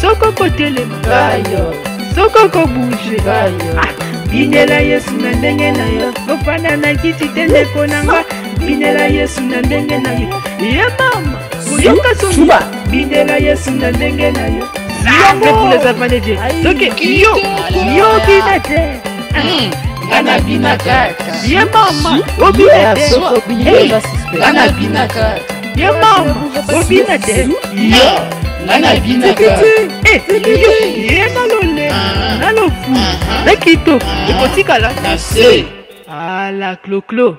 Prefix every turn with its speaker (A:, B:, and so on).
A: soko kotelema
B: bayo
A: soko kobouge
B: bayo
A: ah, binela yesu na ndenge na yo kofanda na kiti te ndeko na nga binela yesu na ndenge na yo ye mama koyoka
B: soni
A: binela yesu na ndenge na yo
B: yangoepulezavanete
A: soki yo yokina te hmm.
C: nga na binaka
A: ye mama obina te
C: nga na binaka
A: Yo mom, obina te.
C: Yo, nga na bina ka.
A: Eh, yo, ye na lole, ah. na lofu, ah. na kito, ekotikala.
C: Na se.
A: Ala, ah, clo clo.